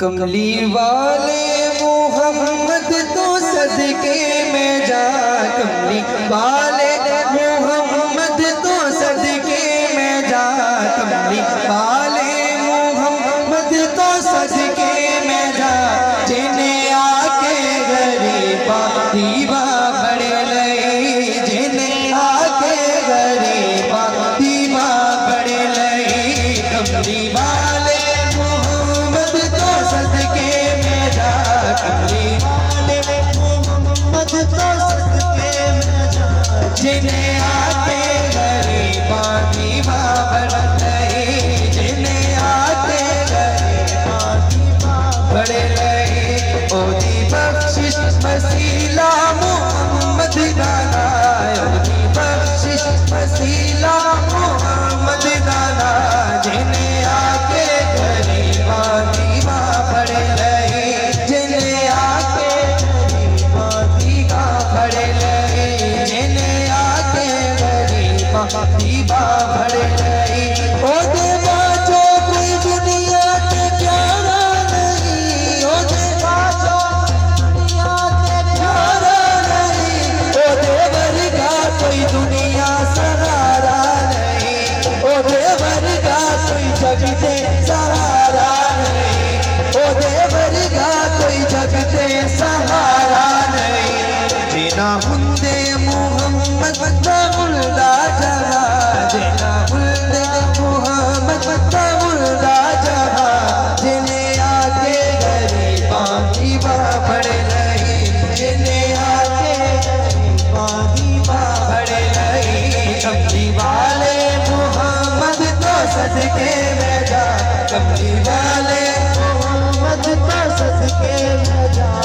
कमली वाले मोहम्मद तो सदके में जा। कमली वाले मोहम्मद तो सदके में जा। कमली वाले बड़े लगे ओदी बख्शिश मसीला मोहम्मद दाना ओदी बख्शिश मसीला मोहम्मद दाना जिन्हें आके गरीबा दीवा बड़े लगे जिन्हें आके गरीबा दीवा बड़े लगे जिन्हें आके गरीबा दीवा बड़े लगे जग से सहारा नहीं। ओ देवरी का कोई जग से सहारा नहीं। जीना पे न जा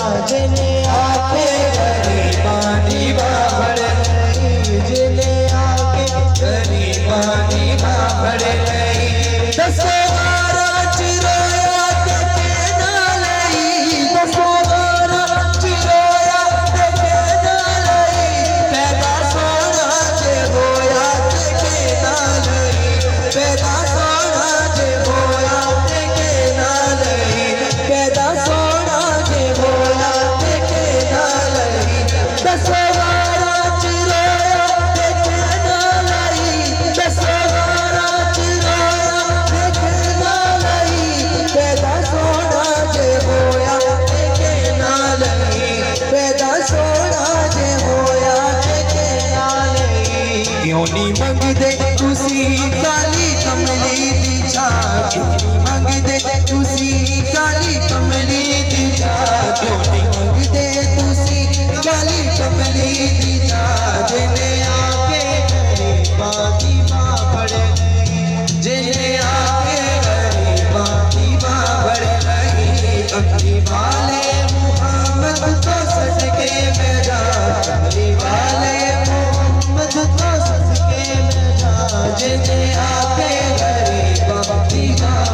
होनी मंग दे उसी काली कमली दी छा मंग दे